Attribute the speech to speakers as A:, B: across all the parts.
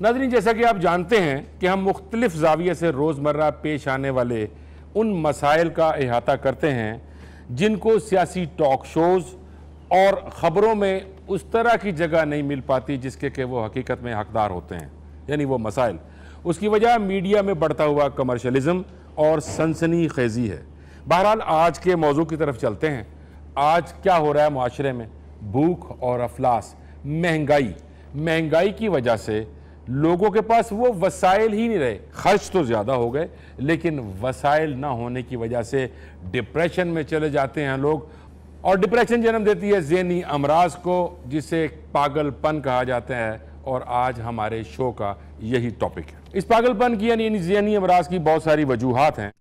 A: नाजरीन, जैसा कि आप जानते हैं कि हम मुख्तलिफ़ जाविये से रोज़मर्रा पेश आने वाले उन मसाइल का अहाता करते हैं, जिनको सियासी टॉक शोज़ और ख़बरों में उस तरह की जगह नहीं मिल पाती जिसके कि वो हकीकत में हकदार होते हैं, यानी वो मसाइल। उसकी वजह मीडिया में बढ़ता हुआ कमर्शलिज़म और सनसनी खेजी है। बहरहाल, आज के मौजू की तरफ़ चलते हैं। आज क्या हो रहा है माशरे में? भूख और अफलास, महँगाई। महँगाई की वजह से लोगों के पास वो वसाइल ही नहीं रहे। खर्च तो ज़्यादा हो गए, लेकिन वसाइल ना होने की वजह से डिप्रेशन में चले जाते हैं लोग। और डिप्रेशन जन्म देती है जहनी अमराज को, जिसे पागलपन कहा जाता है, और आज हमारे शो का यही टॉपिक है। इस पागलपन की, यानी जहनी अमराज की बहुत सारी वजूहत हैं।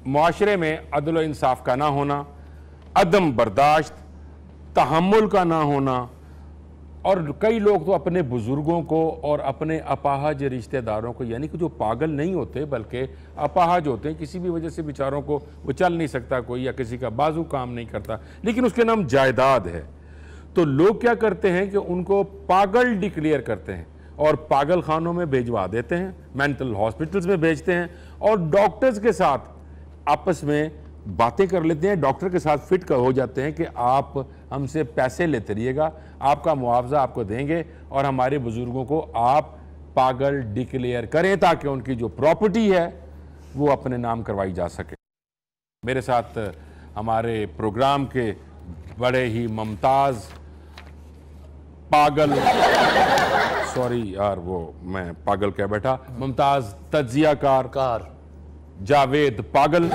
A: माशरे में अदल इंसाफ का ना होना, अदम बर्दाश्त तहमुल का ना होना और कई लोग तो अपने बुज़ुर्गों को और अपने अपाहज रिश्तेदारों को, यानी कि जो पागल नहीं होते, बल्कि अपाहज होते हैं, किसी भी वजह से बेचारों को वो चल नहीं सकता कोई या किसी का बाजू काम नहीं करता। लेकिन उसके नाम जायदाद है। तो लोग क्या करते हैं कि उनको पागल डिक्लेयर करते हैं और पागल खानों में भेजवा देते हैं, मेंटल हॉस्पिटल्स में भेजते हैं और डॉक्टर्स के साथ आपस में बातें कर लेते हैं डॉक्टर के साथ फिट कर हो जाते हैं कि आप हमसे पैसे लेते रहिएगा आपका मुआवजा आपको देंगे और हमारे बुज़ुर्गों को आप पागल डिक्लेयर करें ताकि उनकी जो प्रॉपर्टी है वो अपने नाम करवाई जा सके। मेरे साथ हमारे प्रोग्राम के बड़े ही मुमताज़ पागल सॉरी यार वो मैं पागल कह बैठा मुमताज़ तजिया कार
B: कार।
A: जावेद पागल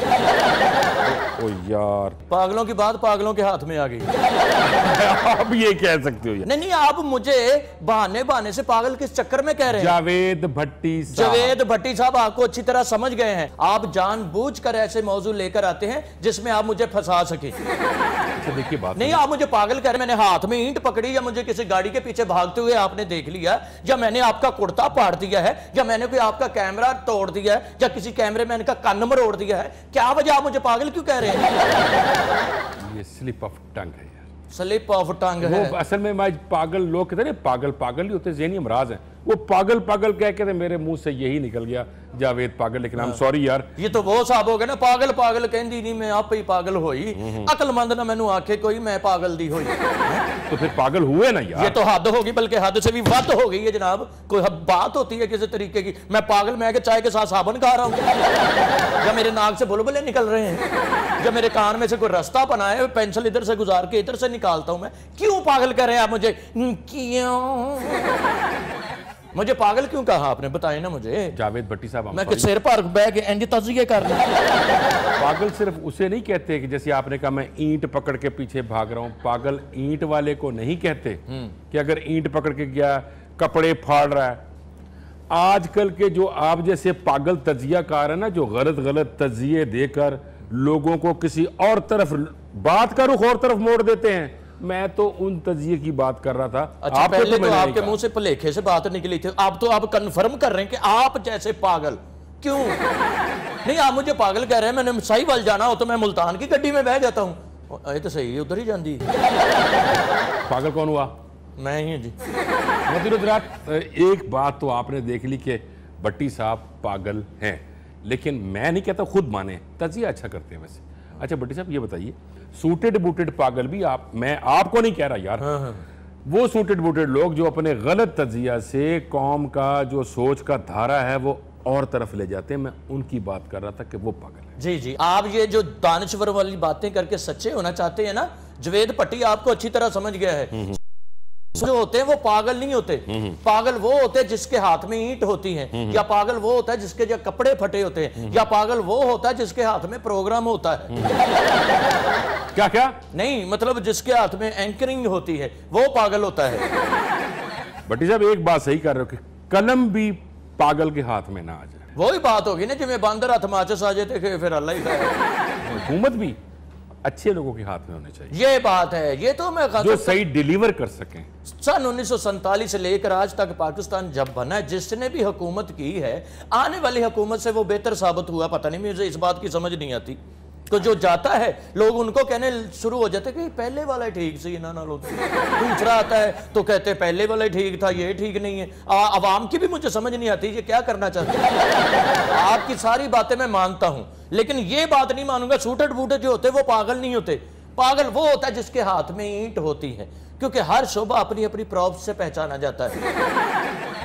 A: ओ यार।
B: पागलों की बात पागलों के हाथ में आ गई।
A: आप ये कह सकते हो
B: नहीं नहीं आप मुझे बहाने बहाने से पागल किस चक्कर में कह रहे हैं?
A: जावेद भट्टी।
B: जवेद भट्टी साहब आपको अच्छी तरह समझ गए हैं। आप जानबूझकर ऐसे मौजू लेकर आते हैं जिसमें आप मुझे फंसा सके।
A: अच्छा, देखिए बात
B: नहीं आप मुझे पागल कह रहे मैंने हाथ में ईंट पकड़ी या मुझे किसी गाड़ी के पीछे भागते हुए आपने देख लिया या मैंने आपका कुर्ता पाड़ दिया है या मैंने कोई आपका कैमरा तोड़ दिया है या किसी कैमरे मैन का कान मरोड़ दिया है क्या वजह आप मुझे पागल क्यों कह रहे
A: ये स्लिप ऑफ़ टंग है यार।
B: स्लिप ऑफ़ टंग
A: वो
B: है।
A: असल में मैं पागल लोग कहते हैं पागल पागल ही होते जेनी अमराज हैं। वो पागल पागल कह के मेरे मुँह से यही निकल गया जावेद पागल। लेकिन हम सॉरी यार।
B: ये तो वो साहब हो गए ना पागल पागल कहती नहीं मैं आप ही पागल होई। अकलमंद ना मैनू आखे कोई मैं पागल दी होई।
A: तो फिर पागल हुए ना यार।
B: ये तो हद होगी बल्कि हद से भी वध हो गई है जनाब। कोई बात होती है किसी तरीके की। मैं पागल मैं के चाय के साथ साबुन खा रहा हूँ। या मेरे नाक से बुलबुले निकल रहे हैं? या मेरे कान में से कोई रास्ता बना है पेंसिल इधर से गुजार के इधर से निकालता हूँ मैं? क्यों पागल कर रहे हैं आप मुझे? क्यों? मुझे पागल क्यों कहा आपने? बताए ना मुझे।
A: जावेद भट्टी साहब
B: मैं सिर पर बैग इंज तजिए करना
A: पागल सिर्फ़ उसे नहीं कहते कि जैसे आपने कहा मैं ईंट पकड़ के पीछे भाग रहा हूँ। पागल ईंट वाले को नहीं कहते कि अगर ईंट पकड़ के गया कपड़े फाड़ रहा है। आजकल के जो आप जैसे पागल तजिया कार है ना जो गलत गलत तजिए देकर लोगों को किसी और तरफ़ बात का रुख और तरफ़ मोड़ देते हैं मैं तो उन तजिए की बात कर रहा था।
B: अच्छा
A: आपको
B: पहले तो
A: नहीं
B: आपके मुँह से भलेखे से बात निकली थी। अब तो आप कंफर्म कर रहे हैं कि आप जैसे पागल। क्यों? नहीं आप मुझे पागल कह रहे हैं मैंने सही वाल जाना हो तो मैं मुल्तान की गड्डी में बह जाता हूँ। ये तो सही है उधर ही जाती
A: पागल कौन हुआ?
B: मैं ही हूँ जी।
A: मदिर हजरात, एक बात तो आपने देख ली कि भट्टी साहब पागल हैं लेकिन मैं नहीं कहता खुद माने तजिया अच्छा करते हैं वैसे। अच्छा भट्टी साहब ये बताइए सूटेड बूटेड पागल भी आप मैं आपको नहीं कह रहा यार। हाँ हाँ। वो सूटेड बूटेड लोग जो अपने गलत तजिया से कौम का जो सोच का धारा है वो और तरफ़ ले जाते हैं। मैं उनकी बात कर रहा था कि वो पागल है।
B: जी जी। आप ये जो दानश्वर वाली बातें करके सच्चे होना चाहते हैं ना जवेद पट्टी आपको अच्छी तरह समझ गया है। जो होते हैं वो पागल नहीं होते। पागल वो होते हैं जिसके हाथ में ईंट होती है या पागल वो होता है जिसके जो कपड़े फटे होते हैं या पागल वो होता है जिसके हाथ में प्रोग्राम होता है।
A: क्या क्या
B: नहीं मतलब जिसके हाथ में एंकरिंग होती है वो पागल होता है।
A: भट्टी साहब एक बात सही कर रहे हो कि कलम भी पागल के हाथ में ना आ जाए।
B: वही बात होगी ना जिम्मे बंदर हथ माचस आ जाते फिर अल्लाह ही
A: हुकूमत भी। अच्छे लोगों के हाथ में होने चाहिए।
B: ये बात है ये तो मैं
A: जो सही डिलीवर कर सकें।
B: सन उन्नीस से लेकर आज तक पाकिस्तान जब बना है जिसने भी हुकूमत की है आने वाली हुकूमत से वो बेहतर साबित हुआ पता नहीं मुझे इस बात की समझ नहीं आती। तो जो जाता है लोग उनको कहने शुरू हो जाते कि पहले वाला ठीक सी लोग। दूसरा आता है तो कहते पहले वाला ठीक था ये ठीक नहीं है। आ, अवाम की भी मुझे समझ नहीं आती ये क्या करना चाहते आपकी सारी बातें मैं मानता हूँ लेकिन ये बात नहीं मानूँगा सूटेड बूटे जो होते वो पागल नहीं होते। पागल वो होता है जिसके हाथ में ईंट होती है क्योंकि हर शोभा अपनी अपनी प्रॉप से पहचाना जाता है।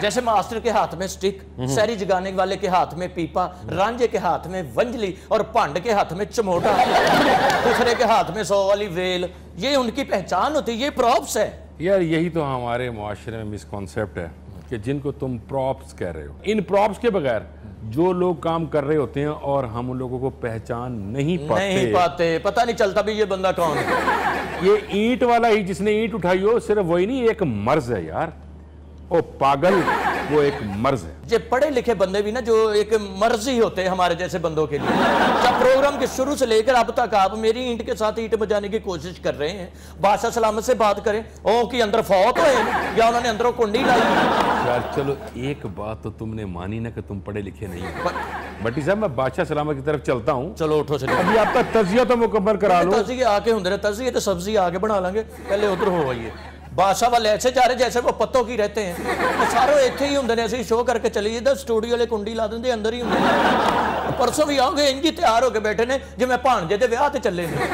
B: जैसे मास्टर के हाथ में स्टिक सैरी जगाने वाले के हाथ में पीपा रांझे के हाथ में वंजली और पांड के हाथ में चमोटा दूसरे के हाथ में सौ वाली। वेल ये उनकी पहचान होती है ये प्रॉप्स है।
A: यार यही तो हमारे मुआशरे में मिसकॉन्सेप्ट है कि जिनको तुम प्रॉप्स कह रहे हो। इन प्रॉप्स के बगैर जो लोग काम कर रहे होते हैं और हम उन लोगों को पहचान नहीं पाते।
B: नहीं पाते पता नहीं चलता भी ये बंदा कौन है।
A: ये ईंट वाला ही जिसने ईंट उठाई हो सिर्फ़ वही नहीं एक मर्ज है यार। ओ पागल वो एक मर्ज है।
B: ये पढ़े लिखे बंदे भी ना जो एक मर्ज़ी होते हैं हमारे जैसे बंदों के लिए। जब प्रोग्राम के शुरू से लेकर अब तक आप मेरी ईंट के साथ ईंट बजाने की कोशिश कर रहे हैं। बादशाह सलामत से बात करें। ओ कि अंदर फौत हैं, या उन्होंने अंदरों कुंडी लाई?
A: यार चलो एक बात तो तुमने मानी ना कि तुम पढ़े लिखे नहीं हो। बट्टी साहब मैं बादशाह सलामत की तरफ़ चलता हूँ।
B: चलो उठो चलिए।
A: अभी आपका तजिया तो मुकम्मल करा लो।
B: तजी आके होंगे ने तजी तो सब्ज़ी आके बना लेंगे। पहले उधर हो आइए। बादशाह वाले ऐसे जा रहे जैसे वो पत्तों की रहते हैं तो सारे ਇੱਥੇ ਹੀ ਹੁੰਦੇ ਨੇ ਅਸੀਂ ਸ਼ੋਅ ਕਰਕੇ ਚਲੀ ਜਾਂਦਾ ਸਟੂਡੀਓ ਵਾਲੇ ਕੁੰਡੀ ਲਾ ਦਿੰਦੇ ਅੰਦਰ ਹੀ ਹੁੰਦੇ ਨੇ ਪਰਸੋਂ ਵੀ ਆਉਂਗੇ ਇੰਜ ਹੀ ਤਿਆਰ ਹੋ ਕੇ ਬੈਠੇ ਨੇ ਜਿਵੇਂ ਭਾਣਜੇ ਦੇ ਵਿਆਹ ਤੇ ਚੱਲੇ ਨੇ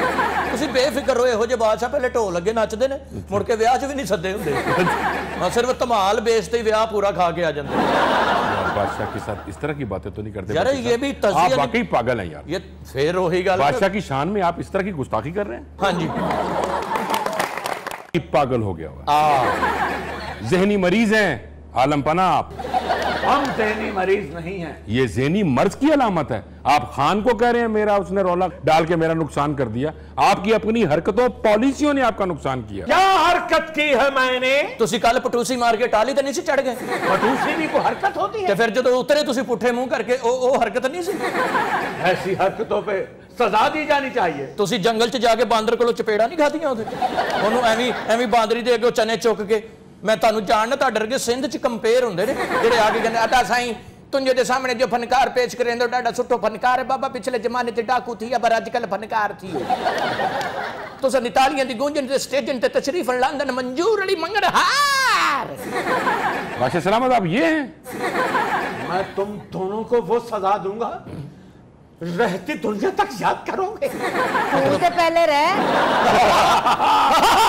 B: ਤੁਸੀਂ ਬੇਫਿਕਰ ਰਹੋ ਇਹੋ ਜਿਹੇ ਬਾਦਸ਼ਾਹ ਪਹਿਲੇ ਢੋਲ ਲੱਗੇ ਨੱਚਦੇ ਨੇ ਮੁੜ ਕੇ ਵਿਆਹ 'ਚ ਵੀ ਨਹੀਂ ਸੱਦੇ ਹੁੰਦੇ ਹਾਂ सिर्फ ਧਮਾਲ ਬੇਸ ਤੇ ਹੀ ਵਿਆਹ ਪੂਰਾ ਖਾ ਕੇ ਆ ਜਾਂਦੇ
A: बादशाह के साथ इस तरह की बातें तो नहीं करते
B: यार,
A: बट्टी
B: ये
A: साहब।
B: भी तजिया
A: आप
B: नहीं-
A: वाकई पागल हैं यार
B: ये ਫੇਰ ਉਹੀ ਗੱਲ
A: बादशाह की शान में आप इस तरह की गुस्ताखी कर रहे हैं
B: ਹਾਂਜੀ
A: ये पागल हो गया हुआ
B: ਆ
A: जहनी मरीज हैं आलम पना आप
C: हम जहनी मरीज नहीं हैं
A: ये जहनी मर्ज की अलामत है आप खान को कह रहे हैं मेरा उसने रौला डाल के मेरा नुकसान कर दिया आपकी अपनी हरकतों पॉलिसियों ने आपका नुकसान किया
C: क्या हरकत की है मैंने
B: ਤੁਸੀਂ ਕੱਲ ਪਟੂਸੀ ਮਾਰ ਕੇ ਟਾਲੀ ਤੇ ਨਹੀਂ ਸੀ ਚੜ ਗਏ
C: दूसरी भी कोई हरकत होती
B: ਤੇ
C: है
B: ਫਿਰ ਜਦੋਂ ਉਤਰੇ ਤੁਸੀਂ ਪੁੱਠੇ ਮੂੰਹ ਕਰਕੇ ਉਹ ਉਹ ਹਰਕਤ ਨਹੀਂ ਸੀ
C: ऐसी हरकतों पे सजा दी जानी चाहिए
B: ਤੁਸੀਂ ਜੰਗਲ 'ਚ ਜਾ ਕੇ ਬਾਂਦਰ ਕੋਲੋਂ ਚਪੇੜਾ ਨਹੀਂ ਖਾਧੀਆਂ ਉਹਦੇ ਉਹਨੂੰ ਐਵੇਂ ਐਵੇਂ ਬਾਂਦਰੀ ਦੇ ਅੱਗੇ ਚਨੇ ਚੁੱਕ ਕੇ ਮੈਂ ਤੁਹਾਨੂੰ ਜਾਣਨਾ ਤੁਹਾਡੇ ਵਰਗੇ ਸਿੰਧ 'ਚ ਕੰਪੇਅਰ ਹੁੰਦੇ ਨੇ ਜਿਹੜੇ ਆ ਕੇ ਕਹਿੰਦੇ ਆਟਾ ਸਾਈਂ तुंजे दे सामने जो फनकार पेश करें तो डाडा सुठो फनकार है बाबा पिछले जमाने ते डाकू थी पर आजकल फनकार थी तो सन इतालियन दी गूंजन ते स्टेजन ते तशरीफ लंदन मंजूर अली मंगल हार
A: बादशाह सलामत आप ये हैं
C: मैं तुम दोनों को वो सजा दूंगा रहती दुनिया तक याद करोगे
D: तू तो पहले रह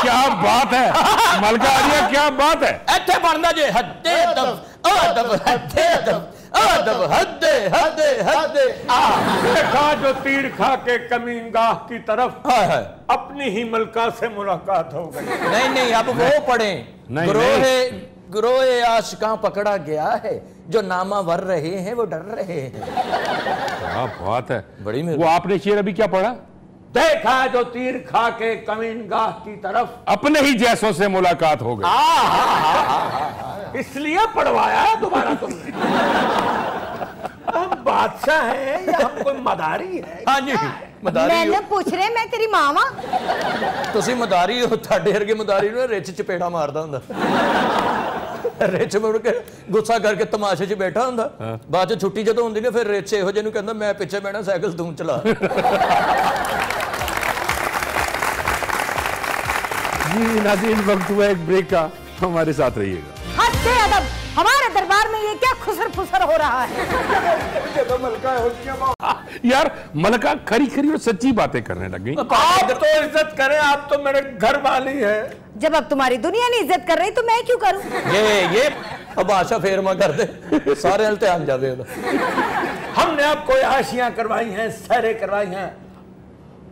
A: क्या बात है मलका आलिया क्या बात है
B: ਇੱਥੇ ਬਣਦਾ ਜੇ ਹੱਦੇ ਦਬ ਅਦਬ ਹੱਦੇ ਦਬ अदब हद्दे हद्दे हद्दे आ
C: देखा जो तीर खा के कमीनगाह की तरफ
B: हाय हाय
C: अपनी ही मलका से मुलाकात हो गई
B: नहीं नहीं अब वो पढ़े
A: नहीं,
B: ग्रोहे ग्रोहे आशिका पकड़ा गया है जो नामावर रहे हैं वो डर रहे हैं
A: क्या बात है
B: बड़ी
A: वो आपने शेर अभी क्या पढ़ा
C: देखा जो तीर खा के कमीनगाह की तरफ
A: अपने ही जैसों से मुलाकात हो गई
C: इसलिए पढ़वाया है दोबारा तुमने हम बादशाह हैं या हम कोई मदारी है
B: हाँ जी मदारी
D: मैंने
B: हो
D: पूछ रहे मैं तेरी माँ वां
B: ਤੁਸੀਂ ਮਦਾਰੀ ਹੋ ਤੁਹਾਡੇ ਵਰਗੇ ਮਦਾਰੀ ਨੂੰ ਰਿਚ ਚਪੇੜਾ ਮਾਰਦਾ ਹੁੰਦਾ ਰਿਚ ਮੁੜ ਕੇ ਗੁੱਸਾ ਕਰਕੇ ਤਮਾਸ਼ੇ 'ਚ ਬੈਠਾ ਹੁੰਦਾ ਬਾਅਦ 'ਚ ਛੁੱਟੀ ਜਦੋਂ ਹੁੰਦੀ ਨੇ ਫਿਰ ਰਿਚ ਇਹੋ ਜਿਹੇ ਨੂੰ ਕਹਿੰਦਾ ਮੈਂ ਪਿੱਛੇ ਬਹਿਣਾ ਸਾਈਕਲ ਤੂੰ ਚਲਾ
A: जी नाजीन वक्त हुआ एक ब्रेक का हमारे साथ रहिएगा
D: हद से अदब हमारे दरबार में ये क्या खुसर फुसर हो रहा है?
A: यार मलका खरी खरी और सच्ची बातें करने लग गई।
C: आप तो इज़्ज़त करें आप तो मेरे घर वाली है।
D: जब अब तुम्हारी दुनिया नहीं इज़्ज़त कर रही तो मैं क्यों करूँ?
B: ये ये अब आशा फेर मा कर दे। सारे इल्तिहान जाते
C: हमने आपको आशियाँ करवाई हैं सहरे करवाई हैं।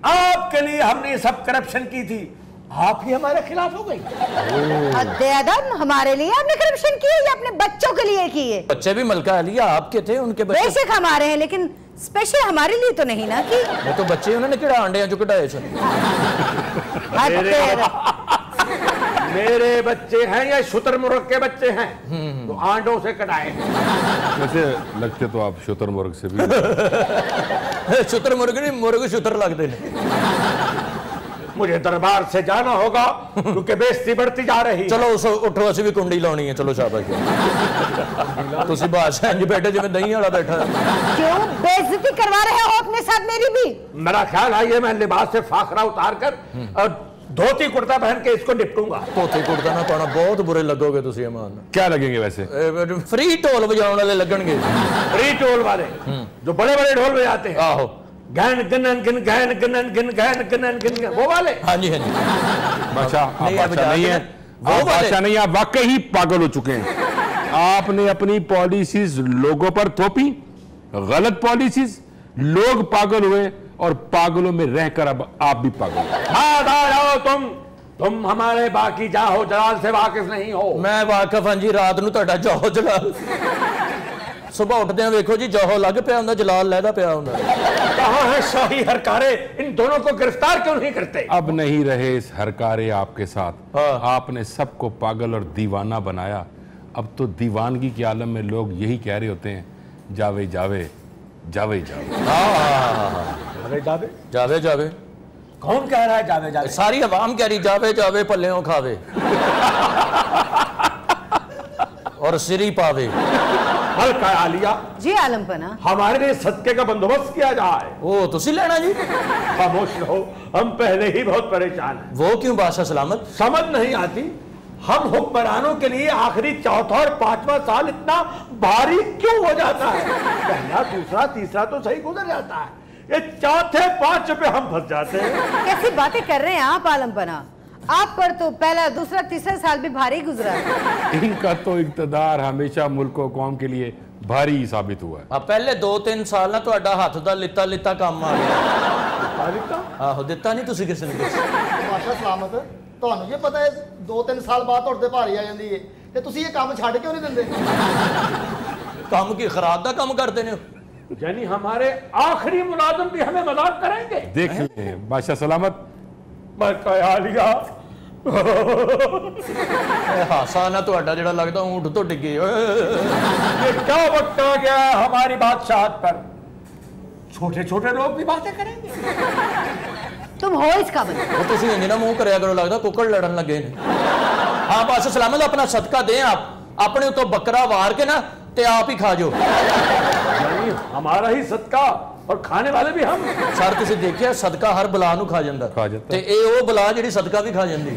C: आपके लिए हमने सब करप्शन की थी। आप ही हमारे खिलाफ हो गई।
D: अदब हमारे लिए आपने करप्शन किए या अपने बच्चों के लिए किए।
B: बच्चे भी मलका अलिया आपके थे उनके बच्चे?
D: बेशक हमारे हैं लेकिन स्पेशल हमारे लिए तो नहीं ना कि।
B: वो तो बच्चे उन्होंने किड़ा अंडे जो कटाए थे।
C: मेरे बच्चे हैं या शुतर मुर्ग के बच्चे हैं तो आंडों से कटाए।
A: वैसे लगते तो आप शुतर मुर्ग से भी
B: शुतर मुर्ग नहीं मुर्ग शुतर लगते हैं।
C: मुझे दरबार से जाना होगा क्योंकि बेइज्जती बढ़ती जा रही है।
B: ਚਲੋ ਉਸ ਉੱਠੋ ਅਸੀਂ ਵੀ ਕੁੰਡੀ ਲਾਉਣੀ ਹੈ ਚਲੋ ਸ਼ਾਬਾਸ਼ ਤੁਸੀਂ ਬਾਦਸ਼ਾਹ ਇੰਜ ਬੈਠੇ ਜਿਵੇਂ ਦਹੀਂ ਵਾਲਾ ਬੈਠਾ
D: क्यों बेइज्जती करवा रहे हो अपने साथ मेरी भी
C: मेरा ख्याल है ये मैं लिबास से फाखरा उतार कर और धोती कुर्ता पहन के इसको निपटूंगा
B: ਧੋਤੀ ਕੁੜਤਾ ਨਾ ਪਾਣਾ ਬਹੁਤ ਬੁਰੇ ਲੱਗੋਗੇ ਤੁਸੀਂ ਇਮਾਨ
A: क्या लगेंगे वैसे
B: ਫ੍ਰੀ ਢੋਲ ਵਜਾਉਣ ਵਾਲੇ ਲੱਗਣਗੇ
C: फ्री टोल वाले जो बड़े बड़े ढोल बजाते हैं
B: ਆਹੋ
C: गहन गनन गन गहन गनन गन गहन गनन गन वो वाले।
B: हाँ जी
A: हाँ जी।
B: बच्चा आप
A: बच्चा नहीं है।
B: वो
A: बच्चा नहीं आप वाकई ही पागल हो चुके हैं। आपने अपनी पॉलिसीज़ लोगों पर थोपी गलत पॉलिसीज़ लोग पागल हुए और पागलों में रहकर अब आप भी पागल हाँ।,
C: हाँ हो तुम। तुम हमारे बाकी जाहो जलाल से वाकिफ नहीं हो।
B: मैं वाकिफ हाँ जी रात को जलाल। ਜੋਹ ਜਲਾਲ ਸਵੇਰ ਉੱਠਦਿਆਂ ਵੇਖੋ ਜੀ ਜੋਹ ਲੱਗ ਪਿਆ ਹੁੰਦਾ ਜਲਾਲ ਲਹਿਦਾ ਪਿਆ ਹੁੰਦਾ
C: कहाँ है शाही हरकारे इन दोनों को गिरफ्तार क्यों नहीं करते
A: अब नहीं रहे इस हरकारे आपके साथ
B: हाँ।
A: आपने सबको पागल और दीवाना बनाया अब तो दीवानगी के आलम में लोग यही कह रहे होते हैं जावे जावे जावे जावे
C: जावे जावे
B: ਜਾਵੇ ਜਾਵੇ
C: कौन कह रहा है जावे जावे
B: ਸਾਰੀ ਆਵਾਮ ਕਹਿ ਰਹੀ ਜਾਵੇ ਜਾਵੇ ਪੱਲਿਓਂ ਖਾਵੇ ਔਰ ਸਿਰੀ हल
C: करा लिया
D: जी आलम पना
C: हमारे लिए सदके का बंदोबस्त किया जाए।
B: वो तो सी लेना जी।
C: खामोश रहो। हम पहले ही बहुत परेशान हैं।
B: वो क्यों बादशाह सलामत?
C: समझ नहीं आती। हम हुक्मरानों के लिए आखिरी चौथा और पांचवा साल इतना भारी क्यों हो जाता है? पहला दूसरा तीसरा तो सही गुजर जाता है। ये चौथे पाँच पे हम फंस जाते हैं।
D: कैसी बातें कर रहे हैं आप आलम बना आप पर तो पहला दूसरा तीसरा साल भी भारी गुजरा है
A: इनका तो इकतदार हमेशा मुल्क और कौम के लिए भारी साबित हुआ है
B: ਆ ਪਹਿਲੇ 2-3 ਸਾਲ ਨਾ ਤੁਹਾਡਾ ਹੱਥ ਦਾ ਲਿੱਤਾ ਲਿੱਤਾ ਕੰਮ ਆ ਗਿਆ ਆਹੋ ਦਿੱਤਾ ਨਹੀਂ ਤੁਸੀਂ ਕਿਸੇ ਨੂੰ ਕੁਛ
E: ਮਾਸ਼ਾ ਸਲਾਮਤ ਤੁਹਾਨੂੰ ਜੇ ਪਤਾ ਹੈ ਦੋ ਤਿੰਨ ਸਾਲ ਬਾਅਦ ਤੁਹਾਡੇ ਤੇ ਭਾਰੀ ਆ ਜਾਂਦੀ ਹੈ ਤੇ ਤੁਸੀਂ ਇਹ ਕੰਮ ਛੱਡ ਕਿਉਂ ਨਹੀਂ ਦਿੰਦੇ
B: ਕੰਮ ਕੀ ਖਰਾਬ ਦਾ ਕੰਮ ਕਰਦੇ ਨੇ
C: यानी हमारे आखिरी मुलाजम भी हमें मजाक करेंगे
A: देख लें बादशाह सलामत
C: मैं कहा लिया
B: ਇਹ ਹਾਸਾ ਨਾ ਤੁਹਾਡਾ ਜਿਹੜਾ ਲੱਗਦਾ ਊਂਠ ਤੋਂ ਡਿੱਗੇ ਓਏ।
C: ये क्या वक्त आ गया है हमारी बादशाहत पर छोटे छोटे लोग भी बातें करेंगे
D: तुम हो इसका बंद
B: ਉਹ ਤੁਸੀਂ ਇੰਜ ਨਾ ਮੂੰਹ ਕਰਿਆ ਕਰੋ ਲੱਗਦਾ ਕੁੱਕੜ ਲੜਨ ਲੱਗੇ ਨੇ ਹਾਂ ਬਸ ਸਲਾਮਤ ਆਪਣਾ ਸਦਕਾ ਦੇ ਆਪ ਆਪਣੇ ਉੱਤੋਂ ਬੱਕਰਾ ਵਾਰ ਕੇ ਨਾ ਤੇ ਆਪ ਹੀ ਖਾ ਜਾਓ
C: नहीं हमारा ही सदका और खाने वाले भी हम
B: ਸਰ ਤੁਸੀਂ ਦੇਖਿਆ ਸਦਕਾ ਹਰ ਬਲਾ ਨੂੰ ਖਾ ਜਾਂਦਾ
A: ਖਾ ਜਾਂਦਾ।
B: ਤੇ ਇਹ ਉਹ ਬਲਾ ਜਿਹੜੀ ਸਦਕਾ ਵੀ ਖਾ ਜਾਂਦੀ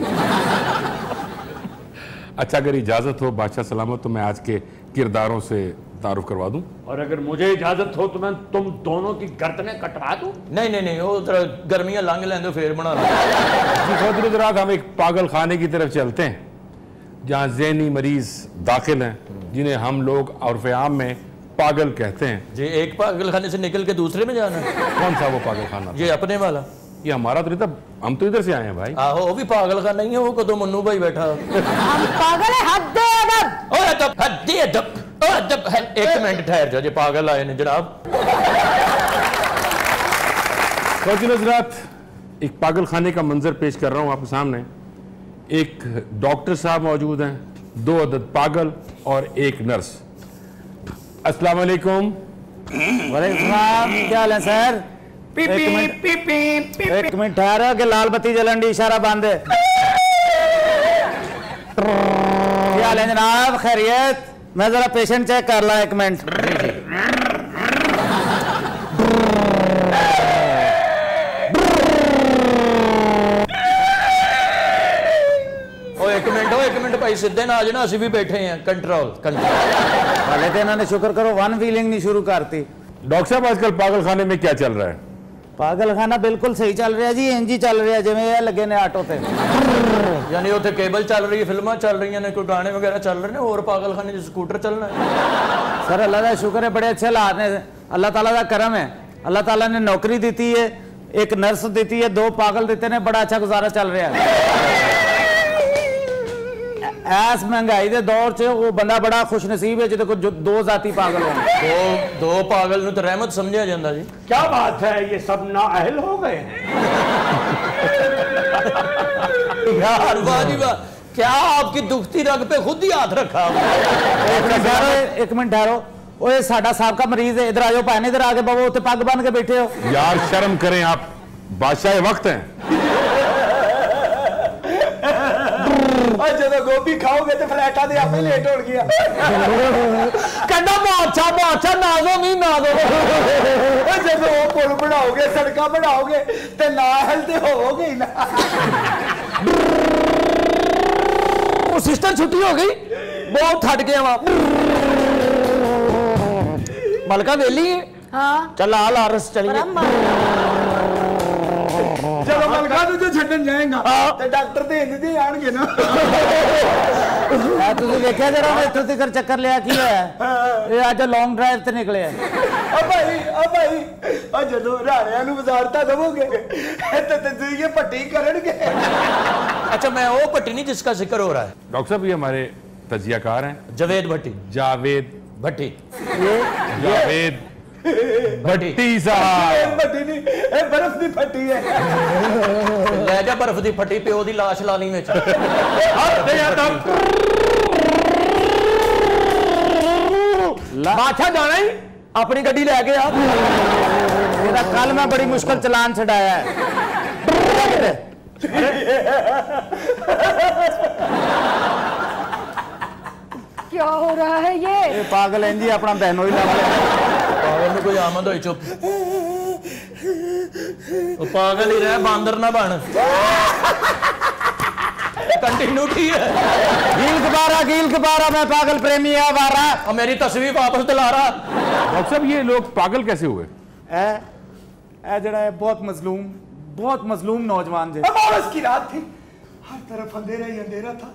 A: अच्छा अगर इजाजत हो बादशाह सलामत तो मैं आज के किरदारों से तारुफ करवा दूं
C: और अगर मुझे इजाजत हो तो मैं तुम दोनों की गर्दनें कटवा दूं
B: ਨਹੀਂ ਨਹੀਂ ਨਹੀਂ ਉਹ ਜ਼ਰਾ ਗਰਮੀਆਂ ਲੰਘ ਲੈਂਦੇ ਫੇਰ ਬਣਾ ਲਾ
A: जी चौधरी हजरात हम एक पागल खाने की तरफ चलते हैं जहाँ जहनी मरीज दाखिल हैं जिन्हें हम लोग उर्फ आम में पागल कहते हैं।
B: जी एक पागलखाने से निकल के दूसरे में जाना।
A: कौन सा वो पागल खाना?
B: ये अपने वाला।
A: ये हमारा तो नहीं था हम तो इधर से आए हैं भाई।
B: आहो वो भी पागलखाना नहीं है वो कदों मन्नू भाई बैठा।
D: हम पागल है हद अदब।
B: ओए अदब हद्दी अदब ओ अदब एक मिनट ठहर जाओ जी पागल आए ने जनाब।
A: हजरात एक पागल खाने का मंजर पेश कर रहा हूँ आपके सामने। एक डॉक्टर साहब मौजूद हैं दो अदद पागल और एक नर्स। अस्सलाम वालेकुम
F: क्या हाल है सर? एक मिनट। ठहरो के लाल बत्ती जलन डी इशारा बंद। क्या हाल है जनाब? खैरियत? मैं जरा पेशेंट चेक कर ला एक मिनट।
B: एक मिनट भाई सीधे ना आ जाना अभी भी बैठे हैं। कंट्रोल कंट्रोल
F: पहले तो इन्होंने शुक्र करो वन व्हीलिंग नहीं शुरू करती।
A: डॉक्टर साहब आजकल पागलखाने में क्या चल रहा है?
F: पागलखाना बिल्कुल सही चल रहा जी इंजी चल रहा जिम्मे लगे ने आटो
B: से यानी उत्तर केबल चल रही है फ़िल्म चल रही ने कोई गाने वगैरह चल रहे हैं और पागलखाने स्कूटर चलना है।
F: सर अल्लाह का शुक्र है बड़े अच्छे हालात ने। अल्लाह तला का करम है। अल्लाह तला ने नौकरी दी है एक नर्स दी है दो पागल दिते ने बड़ा अच्छा गुजारा चल रहा है। ਐਸ ਮਹਿੰਗਾਈ ਦੇ ਦੌਰ 'ਚ ਉਹ ਬੰਦਾ ਬੜਾ ਖੁਸ਼ਨਸੀਬ ਹੈ ਜਿਹਦੇ ਕੋਲ ਜੋ- ਦੋ ਜ਼ਾਤੀ ਪਾਗਲ ਹੋਣ
B: ਦੋ ਦੋ ਪਾਗਲ ਨੂੰ ਤਾਂ ਰਹਿਮਤ ਸਮਝਿਆ ਜਾਂਦਾ ਜੀ
C: क्या बात है ये सब नाअहल हो गए हैं
B: ਯਾਰ ਵਾਹ ਜੀ ਵਾਹ क्या आपकी दुखती रग पे खुद ही हाथ रखा
F: ਇੱਕ ਮਿੰਟ ਠਹਿਰੋ ਇੱਕ ਮਿੰਟ ਠਹਿਰੋ ਓਏ ਸਾਡਾ ਸਾਬਕਾ ਮਰੀਜ਼ ਹੈ ਇਧਰ ਆਜੋ ਭਾਣੇ ਇਧਰ ਆ ਕੇ ਬਵੋ ਉੱਤੇ ਪੱਗ ਬੰਨ ਕੇ ਬੈਠੇ ਹੋ
A: यार शर्म करें आप बादशाह वक्त हैं
B: जो गोभी खाओगे तो फ्लैटा दे लेट
G: हो गया कहना ना दो ना दो पुल बनाओगे सड़क बनाओगे तो ना
B: होवोगे ना सिस्टर छुट्टी हो गई बहुत थट गया वहाँ मलका वेली
D: हाँ
B: चल आ लारस
D: चलिए
G: ਜਦੋਂ ਮਲਕਾ ਨੂੰ ਜੇ ਛੱਡਣ ਜਾਏਗਾ ਤੇ ਡਾਕਟਰ ਤੇ ਇੰਜ ਦੇ ਆਣਗੇ ਨਾ
F: ਇਹ ਤੁਸੀਂ ਵੇਖਿਆ ਜਰਾ ਮੈਂ ਇੱਥੋਂ ਤੱਕ ਚੱਕਰ ਲਿਆ ਕੀ ਹੈ ਇਹ ਅੱਜ ਲੌਂਗ ਡਰਾਈਵ ਤੇ ਨਿਕਲੇ ਆ
G: ਆ ਭਾਈ ਆ ਭਾਈ ਆ ਜਦੋਂ ਰਾਣਿਆਂ ਨੂੰ ਵਜ਼ਾਰਤਾਂ ਦਵੋਗੇ ਤੇ ਤਜਰੀਏ ਪੱਟੀ ਕਰਨਗੇ
B: अच्छा मैं वो भट्टी नहीं जिसका जिक्र हो रहा है
A: डॉक्टर साहब ये हमारे तजियाकार हैं
B: जवेद भट्टी
A: जावेद
B: भट्टी
A: जावेद भट्टी साहब
G: ਇਹ ਪੱਟੀ ਨਹੀਂ ਇਹ ਬਰਫ਼ ਦੀ ਪੱਟੀ ਹੈ
B: ਲੈ ਜਾ ਬਰਫ ਦੀ ਫੱਟੀ ਪਿਓ ਦੀ ਲਾਸ਼ ਲਾ ਲਈ ਵਿੱਚ ਬਾਦਸ਼ਾਹ ਜਾਣਾ ਹੀ ਆਪਣੀ ਗੱਡੀ ਲੈ ਕੇ ਆ
F: ਇਹਦਾ ਕੱਲ ਮੈਂ ਬੜੀ ਮੁਸ਼ਕਲ ਚਲਾਨ ਛਡਾਇਆ ਹੈ
D: क्या हो रहा है ये
F: ਇਹ ਪਾਗਲ ਇੰਜੀ ਆਪਣਾ ਬਹਿਨੋਈ ਲਾ ਲਿਆ
B: कोई आमद हो चुप पागल ही रह बांदर ना बन
F: कंटिन्यू की है गील कबारा मैं पागल प्रेमी है
B: और मेरी तस्वीर वापस दिला रहा
A: डॉक्टर साहब ये लोग पागल कैसे हुए
F: ए, जड़ा है बहुत मजलूम बहुत मजलूम नौजवान
G: जी की रात थी हर तरफ़ अंधेरा ही अंधेरा था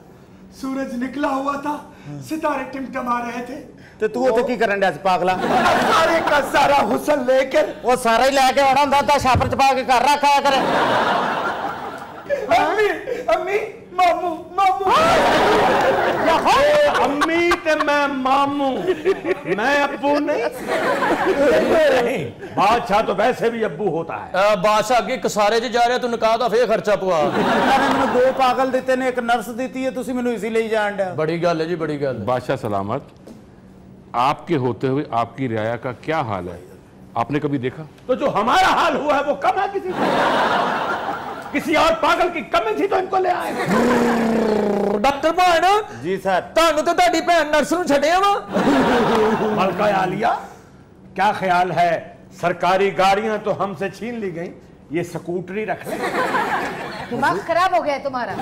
G: सूरज निकला हुआ था सितारे टिमटमा रहे थे
F: ਤੇ ਤੂੰ ਉੱਥੇ ਕੀ ਕਰਨ ਡਿਆ ਸੀ ਪਾਗਲਾ
G: सारे का सारा हुसन लेकर
F: ਉਹ ਸਾਰਾ ਹੀ ਲੈ ਕੇ ਆਉਣਾ ਹੁੰਦਾ ਤਾਂ ਛਾਪਰ ਚ ਪਾ ਕੇ ਘਰ ਰੱਖਿਆ ਕਰੇ
G: अम्मी अम्मी मामू मामू
C: अम्मी ते मैं मामू मैं अब्बू नहीं बादशाह तो वैसे भी अब्बू होता है
B: अ, बादशाह अगे कसारे च जा ਰਿਹਾ ਤੂੰ ਨਿਕਾਹ ਦਾ ਫੇਰ ਖਰਚਾ ਪਵਾ
F: ਇਹਨਾਂ ਨੇ ਮੈਨੂੰ ਦੋ ਪਾਗਲ ਦਿੱਤੇ ਨੇ ਇੱਕ ਨਰਸ ਦਿੱਤੀ ਹੈ ਤੁਸੀਂ ਮੈਨੂੰ ਇਜ਼ੀ ਲਈ ਜਾਣ ਡਿਆ
B: ਬੜੀ ਗੱਲ ਹੈ ਜੀ ਬੜੀ ਗੱਲ ਹੈ
A: बादशाह सलामत आपके होते हुए आपकी रियाया का क्या हाल है आपने कभी देखा
C: तो जो हमारा हाल हुआ है वो कम है किसी से किसी और पागल की कमी थी तो इनको ले आए
B: ਡਾਕਟਰ ਭਾਣ
F: ਜੀ ਸਰ
B: ਤੁਹਾਨੂੰ ਤੇ ਤੁਹਾਡੀ ਭੈਣ ਨਰਸ ਨੂੰ ਛੱਡਿਆ ਵਾ
C: मलका आलिया क्या ख्याल है सरकारी गाड़ियां तो हमसे छीन ली गई ये स्कूटरी रख ले
D: दिमाग खराब हो गया है तुम्हारा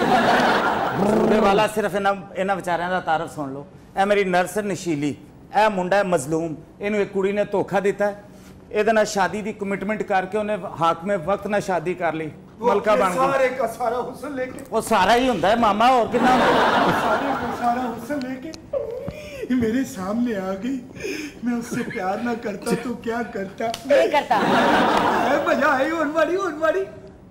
F: ਉਹਦੇ ਵਾਲਾ ਸਿਰਫ ਇਹਨਾਂ ਇਹਨਾਂ ਵਿਚਾਰਿਆਂ ਦਾ ਤਾਰਫ ਸੁਣ ਲਓ ਇਹ ਮੇਰੀ ਨਰਸ ਨਸ਼ੀਲੀ ਇਹ ਮੁੰਡਾ ਹੈ ਮਜ਼ਲੂਮ ਇਹਨੂੰ ਇੱਕ ਕੁੜੀ ਨੇ ਧੋਖਾ ਦਿੱਤਾ ਹੈ। ਇਹਦੇ ਨਾਲ ਸ਼ਾਦੀ ਦੀ ਕਮਿਟਮੈਂਟ ਕਰਕੇ ਉਹਨੇ ਹਾਕਮੇ ਵਕਤ ਨਾਲ ਸ਼ਾਦੀ ਕਰ ਲਈ ਮਲਕਾ ਬਣ ਗਈ
G: सारे का सारा हुसन लेके
F: ਉਹ ਸਾਰਾ ਹੀ ਹੁੰਦਾ ਹੈ ਮਾਮਾ ਹੋਰ ਕਿੰਨਾ ਹੁੰਦਾ
G: सारे का सारा हुसन लेके मेरे सामने आ गई मैं उससे प्यार ना करता तो क्या करता
D: नहीं करता
G: है, मजा आई उन वाली उन वाली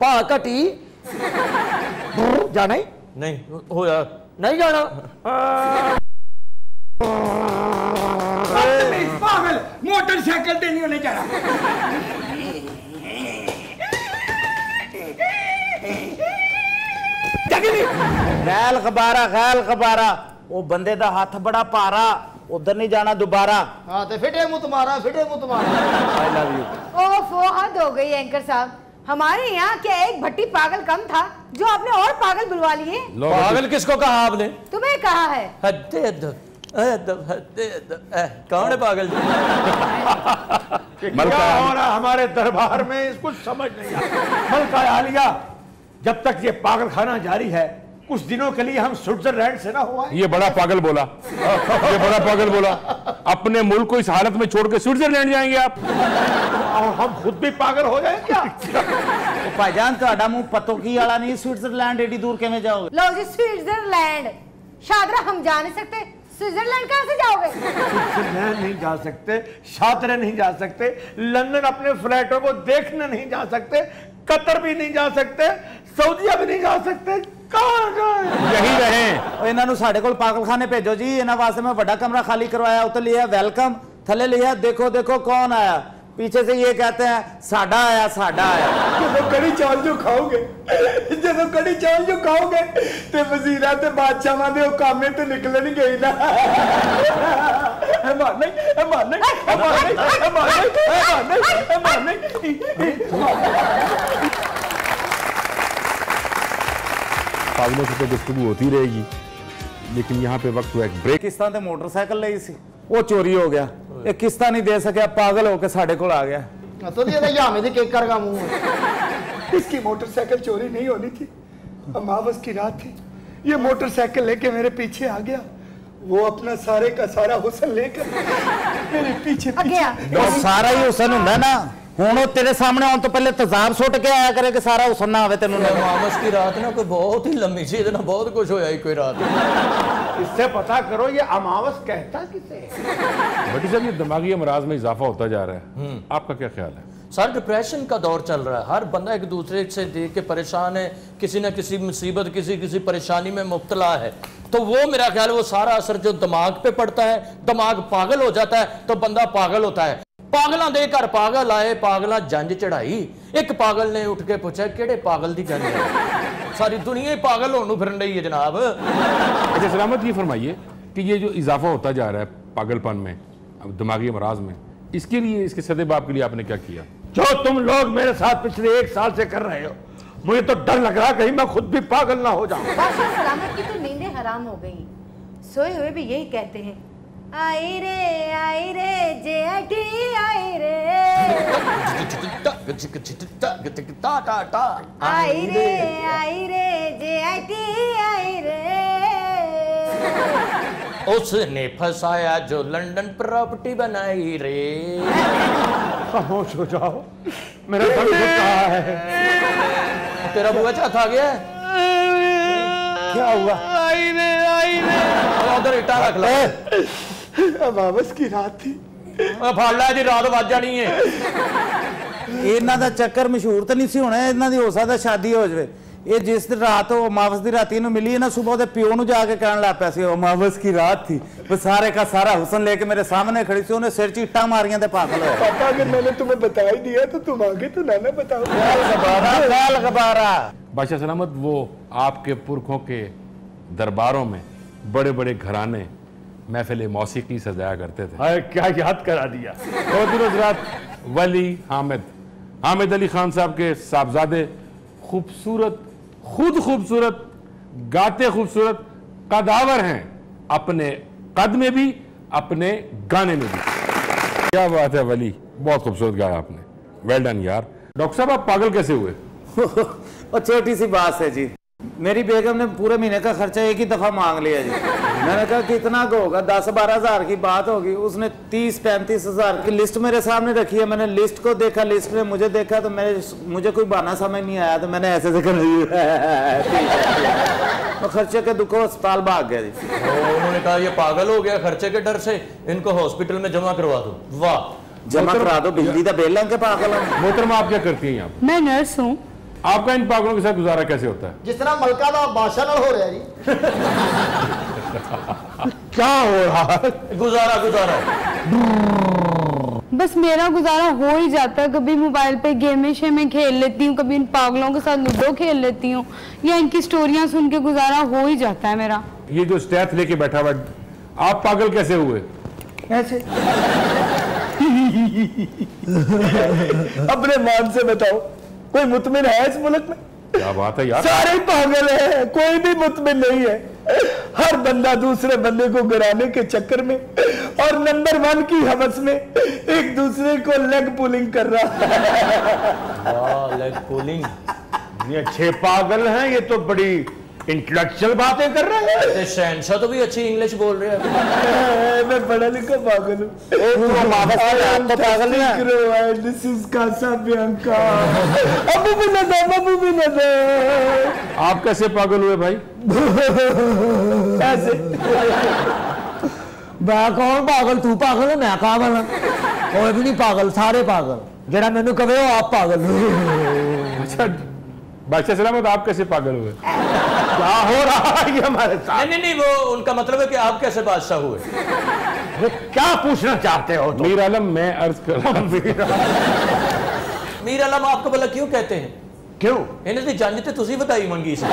D: पाकटी। जाना? ही
E: नहीं हो
F: यार। नहीं जाना। पागल
G: मोटरसाइकिल पे नहीं जाना
F: गैल खबारा गैल खबारा। वो बंदे का हाथ बड़ा पारा। उधर नहीं जाना दोबारा।
E: हाँ तो फिटे मुँह फिटे मुँह
F: आई लव यू
D: ओह हद हो गई एंकर साहब। हमारे यहाँ क्या एक भट्टी पागल कम था जो आपने और पागल बुलवा लिए?
B: पागल किसको कहा आपने?
D: तुम्हें कहा है।
B: हद्दे अदब अदब हद्दे अदब कौन है पागल जी?
C: क्या हो रहा हमारे दरबार में? कुछ समझ नहीं मलका आलिया जब तक ये पागल खाना जारी है कुछ दिनों के लिए हम स्विट्जरलैंड से ना हुआ
A: ये बड़ा पागल बोला ये बड़ा पागल बोला अपने मुल्क को इस हालत में छोड़ के स्विट्जरलैंड जाएंगे आप
C: और हम खुद भी पागल हो जाए क्या
F: ਭਾਈਜਾਨ ਤੁਹਾਡਾ ਮੂੰਹ ਪਤੋਕੀ ਵਾਲਾ ਨਹੀਂ ਸਵਿਟਜ਼ਰਲੈਂਡ ਏਡੀ ਦੂਰ ਕਿਵੇਂ ਜਾਓਗੇ
D: लो जी स्विट्जरलैंड शादरा हम जा नहीं सकते स्विट्जरलैंड कहाँ से जाओगे
G: स्विट्जरलैंड नहीं जा सकते शातरे नहीं जा सकते लंदन अपने फ्लैटों को देखने नहीं जा सकते कतर भी नहीं जा सकते सऊदीया भी नहीं जा सकते कहाँ गए
A: यही रहे
F: ਉਹ ਇਹਨਾਂ ਨੂੰ ਸਾਡੇ ਕੋਲ ਪਾਗਲਖਾਨੇ ਭੇਜੋ ਜੀ ਇਹਨਾਂ ਵਾਸਤੇ ਮੈਂ ਵੱਡਾ ਕਮਰਾ ਖਾਲੀ ਕਰਵਾਇਆ ਉੱਤੇ ਲਿਆ ਵੈਲਕਮ ਥੱਲੇ ਲਿਆ ਦੇਖੋ ਦੇਖੋ ਕੌਣ ਆਇਆ पीछे से ये कहते हैं साडा आया साडा आया
G: ਜਦੋਂ ਕੜੀ ਚਾਵਲ ਜੋ ਖਾਓਗੇ ਜਦੋਂ ਕੜੀ ਚਾਵਲ ਜੋ ਖਾਓਗੇ ਤੇ ਵਜ਼ੀਰਾਂ ਤੇ ਬਾਦਸ਼ਾਹਾਂ ਦੇ ਉਹ ਕਾਮੇ ਤੇ ਨਿਕਲਣਗੇ ਹੀ ਨਾ ਇਹ ਮਾਰ ਨਹੀਂ ਇਹ ਮਾਰ ਨਹੀਂ
A: से तो गुफ्तगू होती रहेगी लेकिन यहाँ पे वक्त हुआ एक ब्रेक
F: ਕਿਸ਼ਤਾਂ ਤੇ ਮੋਟਰਸਾਈਕਲ ਲਈ ਸੀ ਉਹ ਚੋਰੀ ਹੋ ਗਿਆ ਇਹ ਕਿਸ਼ਤਾਂ ਨਹੀਂ ਦੇ ਸਕਿਆ ਪਾਗਲ ਹੋ ਕੇ ਸਾਡੇ ਕੋਲ ਆ ਗਿਆ
E: तो ये तो यामे दे केक का मुंह है
G: इसकी मोटरसाइकिल चोरी नहीं होनी थी अमावस की रात थी ये मोटरसाइकिल लेके मेरे पीछे आ गया वो अपना सारे का सारा हुसन लेकर मेरे पीछे
D: आ गया
F: ਉਹ ਸਾਰਾ ਹੀ ਹੁਸਨ ਹੁੰਦਾ ਨਾ ਹੁਣ ਉਹ ਤੇਰੇ ਸਾਹਮਣੇ ਆਉਣ ਤੋਂ ਪਹਿਲੇ ਤਜ਼ਾਬ ਸੁੱਟ ਕੇ ਆਇਆ ਕਰੇ ਕਿ ਸਾਰਾ ਹੁਸਨ ਨਾ ਆਵੇ ਤੈਨੂੰ
B: मामस की रात ना कोई बहुत ही लंबी सी इतना बहुत कुछ होया ही कोई रात
G: इससे पता करो ये अमावस कहता किसे
A: भट्टी साहब ये दिमागी अमराज में इजाफा होता जा रहा है आपका क्या ख्याल है
B: सर डिप्रेशन का दौर चल रहा है हर बंदा एक दूसरे से देख के परेशान है किसी न किसी मुसीबत किसी किसी परेशानी में मुब्तला है तो वो मेरा ख्याल है वो सारा असर जो दिमाग पे पड़ता है दिमाग पागल हो जाता है तो बंदा पागल होता है ਪਾਗਲਾਂ ਦੇ ਘਰ ਪਾਗਲ ਆਏ ਪਾਗਲਾਂ ਜੰਜ ਚੜਾਈ ਇੱਕ ਪਾਗਲ ਨੇ ਉੱਠ ਕੇ ਪੁੱਛਿਆ ਕਿਹੜੇ ਪਾਗਲ ਦੀ ਜੰਜ ਹੈ ਸਾਰੀ ਦੁਨੀਆ ਹੀ ਪਾਗਲ ਹੋਣ ਨੂੰ ਫਿਰਨ ਰਹੀ ਹੈ ਜਨਾਬ
A: अच्छा सलामत ये फरमाइए कि ये जो इजाफा होता जा रहा है पागलपन में अब दिमागी अमराज में इसके लिए इसके सदेबाब के लिए आपने क्या किया
G: जो तुम लोग मेरे साथ पिछले एक साल से कर रहे हो मुझे तो डर लग रहा है कहीं मैं खुद भी पागल ना हो जाऊं
D: बादशाह सलामत की तो नींदें हराम हो गई सोए हुए भी यही कहते हैं आई रे आई रे जेठी आई रे। आई रे आई रे जेठी आई रे।
B: उसने फंसाया जो लंदन प्रॉपर्टी बनाई रे।
G: खामोश हो जाओ। मेरा दर्द हो है।
B: तेरा बुआ चाहता आ गया
G: क्या हुआ?
B: आई रे आई उधर इटा रख लो।
G: अमावस की रात थी
B: ਓਏ ਫੜ ਲੈ ਜੀ ਰਾਤ ਵੱਜ ਜਾਣੀ ਹੈ
F: ਇਹਨਾਂ ਦਾ ਚੱਕਰ ਮਸ਼ਹੂਰ ਤਾਂ ਨਹੀਂ ਸੀ ਹੋਣਾ ਇਹਨਾਂ ਦੀ ਹੋ ਸਕਦਾ ਸ਼ਾਦੀ ਹੋ ਜਾਵੇ ਇਹ ਜਿਸ ਦਿਨ ਰਾਤ ਉਹ ਅਮਾਵਸ ਦੀ ਰਾਤੀ ਨੂੰ ਮਿਲੀ ਹੈ ਨਾ ਸਵੇਰ ਉਹਦੇ ਪਿਓ ਨੂੰ ਜਾ ਕੇ ਕਹਿਣ ਲੱਗ ਪਿਆ ਸੀ ਉਹ ਅਮਾਵਸ ਕੀ ਰਾਤ ਥੀ वो सारे का सारा हुसन लेके मेरे सामने खड़ी थी उन्हें सिर च इट्टा मारियां ते पागल होया
G: पापा अगर मैंने तुम्हें बता ही दिया तो तुम आगे तो ना ना बताओ
F: गबारा गाल गबारा
A: बादशाह सलामत वो आपके पुरखों के दरबारों में बड़े बड़े घराने महफिल मौसीकी सजाया करते थे।
G: हाय क्या याद करा दिया।
A: बहुत रोज रात। वली हामिद। हामिद अली खान साहब के साहबजादे खूबसूरत खुद खूबसूरत गाते खूबसूरत कदावर हैं। अपने कद में भी अपने गाने में भी। क्या बात है वली बहुत खूबसूरत गाया आपने। वेल डन यार। डॉक्टर साहब आप पागल कैसे हुए?
F: और छोटी सी बात है जी मेरी बेगम ने पूरे महीने का खर्चा एक ही दफ़ा मांग लिया जी। मैंने कहा कितना का होगा? दस बारह हज़ार की बात होगी। उसने तीस पैंतीस हज़ार की लिस्ट मेरे सामने रखी है। मैंने लिस्ट को देखा लिस्ट में मुझे देखा तो मेरे मुझे कोई बहाना समझ नहीं आया तो मैंने ऐसे से कर तो खर्चे के दुखों अस्पताल भाग गया जी।
B: उन्होंने कहा ये पागल हो गया खर्चे के डर से। इनको हॉस्पिटल में जमा करवा दो। वाह।
F: जमा करा दो बिजली का बेल लेंगे पागल
A: मोहतरमा आप क्या करती है
D: मैं नर्स हूँ।
A: आपका इन पागलों के साथ गुजारा कैसे होता है?
E: जिस तरह मलका का बादशाह हो रहा है जी।
G: क्या हो रहा है?
B: गुजारा गुजारा।
H: बस मेरा गुजारा हो ही जाता है। कभी मोबाइल पे गेमें शेमें खेल लेती हूँ कभी इन पागलों के साथ लूडो खेल लेती हूँ। या इनकी स्टोरियाँ सुन के गुजारा हो ही जाता है मेरा।
A: ये जो स्टैथ लेके बैठा हुआ आप पागल कैसे हुए?
G: ऐसे। अपने मान से बताओ कोई मुतमिन है इस मुल्क में?
A: क्या बात है यार?
G: सारे पागल है कोई भी मुतमिन नहीं है। हर बंदा दूसरे बंदे को गिराने के चक्कर में और नंबर वन की हवस में एक दूसरे को लेग पुलिंग कर रहा है।
B: वाह लेग पुलिंग
G: ये छह पागल हैं ये तो बड़ी
C: इंटेलेक्चुअल बातें कर रहे हैं।
B: शहनशाह तो भी अच्छी इंग्लिश बोल रहे हैं।
C: मैं पढ़ा लिखा पागल हूँ। तो पागल दिस इज़ कासा बियांका अबू भी न दे अबू भी न दे।
A: आप कैसे पागल हुए भाई?
C: ऐसे।
I: मैं कौन पागल तू पागल है मैं कहा वाला कोई भी नहीं पागल सारे पागल। जरा मैनू कहे हो आप पागल।
A: अच्छा। बादशाह सलामत आप कैसे पागल हुए?
C: क्या हो रहा है ये हमारे साथ?
B: नहीं नहीं नहीं वो उनका मतलब है कि आप कैसे बादशाह हुए?
C: क्या पूछना चाहते हो तुम?
A: मीर आलम मैं अर्ज़ कर रहा हूँ।
B: मीर आलम। आपको भला क्यों कहते हैं?
C: क्यों?
B: इन्हें तो जानी तो तुसी बताई मंगी से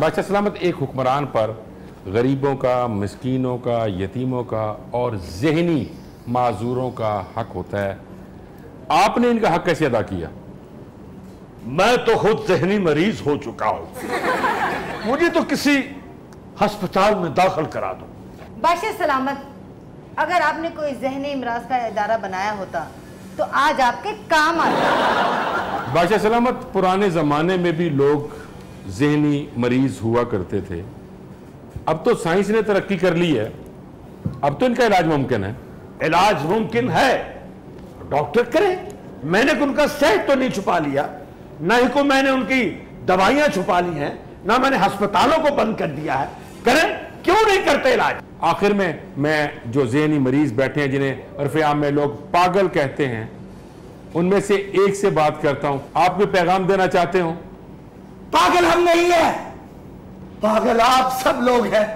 A: बादशाह सलामत एक हुक्मरान पर गरीबों का मिस्कीनों का यतीमों का और जहनी माजूरों का हक होता है। आपने इनका हक कैसे अदा किया?
C: मैं तो खुद जहनी मरीज़ हो चुका हूँ। मुझे तो किसी अस्पताल में दाखिल करा दो।
D: बादशाह सलामत अगर आपने कोई जहनी इमराज का इदारा बनाया होता तो आज आपके काम आता।
A: बादशाह सलामत पुराने ज़माने में भी लोग जहनी मरीज़ हुआ करते थे। अब तो साइंस ने तरक्की कर ली है। अब तो इनका इलाज मुमकिन है।
C: इलाज मुमकिन है। डॉक्टर करे। मैंने उनका सेहत तो नहीं छुपा लिया। ना ही को मैंने उनकी दवाइयाँ छुपा ली हैं ना मैंने अस्पतालों को बंद कर दिया है। करें क्यों नहीं करते इलाज?
A: आखिर में मैं जो जहनी मरीज़ बैठे हैं जिन्हें उर्फ़ आम में लोग पागल कहते हैं उनमें से एक से बात करता हूँ। आप कोई पैगाम देना चाहते हो?
G: पागल हम नहीं है। पागल आप सब लोग हैं?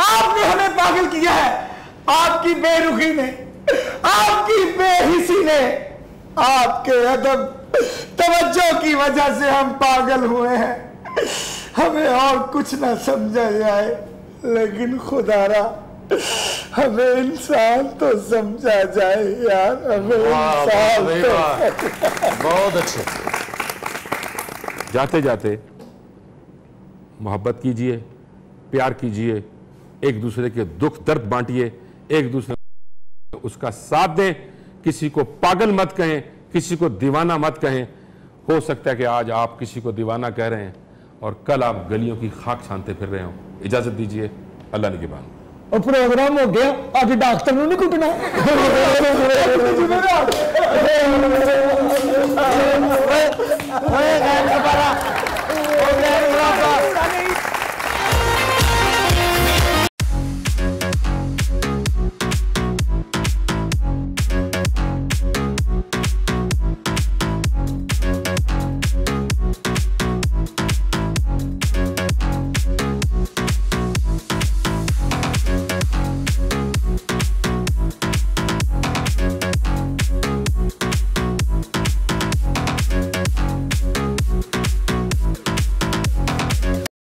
G: आपने हमें पागल किया है। आपकी बेरुखी ने आपकी बेहिसी ने आपके अदब तवज्जो की वजह से हम पागल हुए हैं। हमें और कुछ ना समझा जाए लेकिन खुदारा हमें इंसान तो समझा जाए यार हमें इंसान तो
B: बहुत अच्छे।
A: जाते जाते मोहब्बत कीजिए प्यार कीजिए एक दूसरे के दुख दर्द बांटिए एक दूसरे उसका साथ दें किसी को पागल मत कहें किसी को दीवाना मत कहें हो सकता है कि आज आप किसी को दीवाना कह रहे हैं और कल आप गलियों की खाक छानते फिर रहे हो इजाज़त दीजिए अल्लाह ने की बात
I: और प्रोग्राम हो गया अभी डॉक्टर ने नहीं कुटना